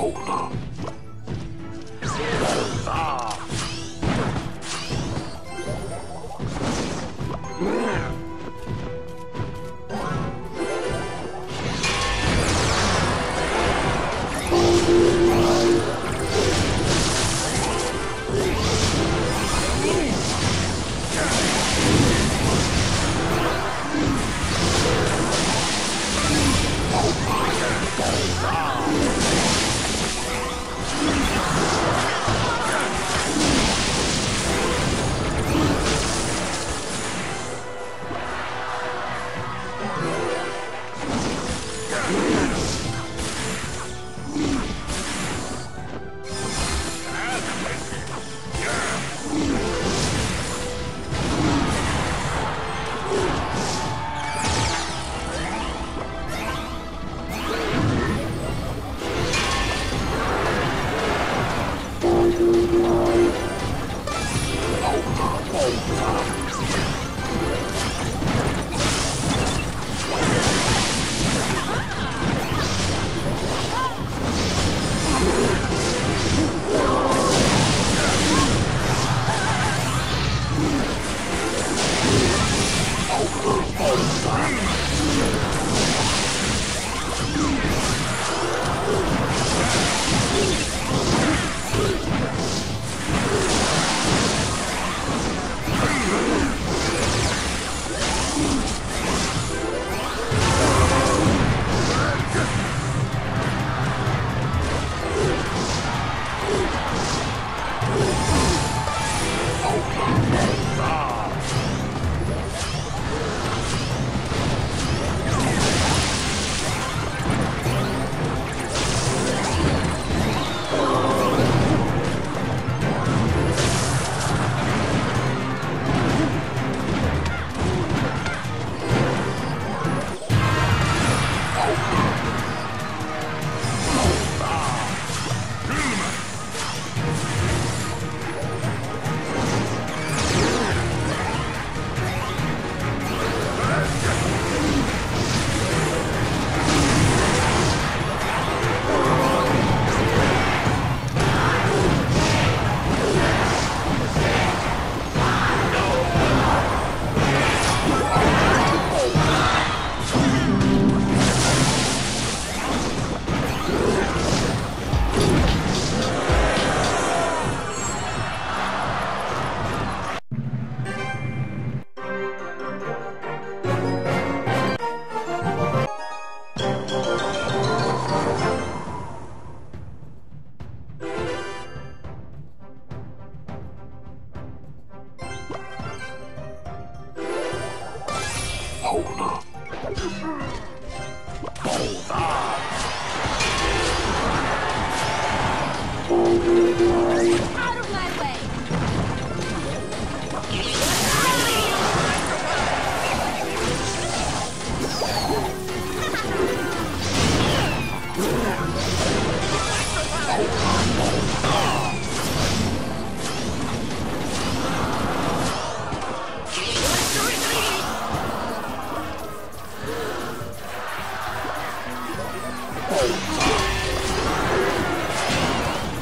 Out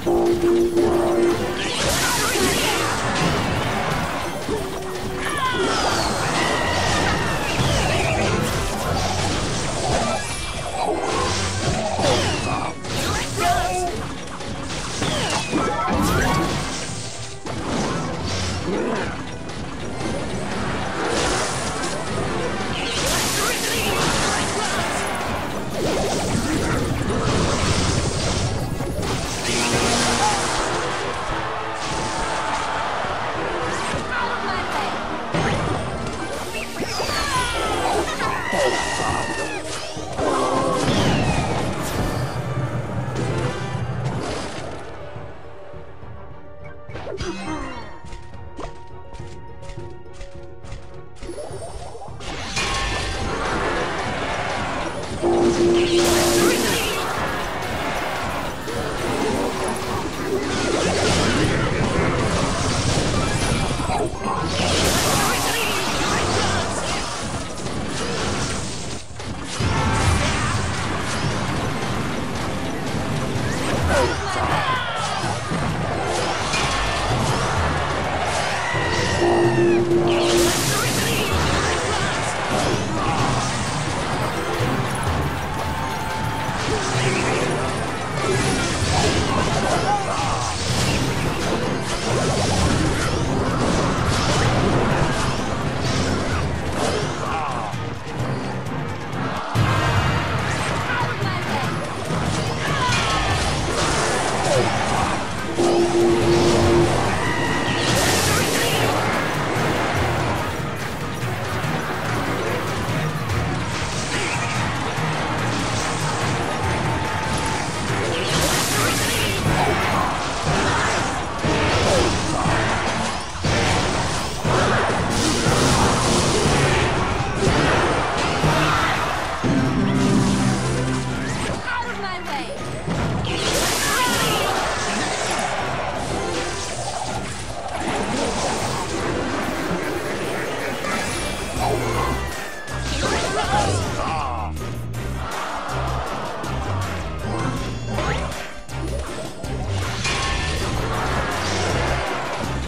Oh, my God. Thank you.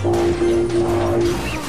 Oh, my God.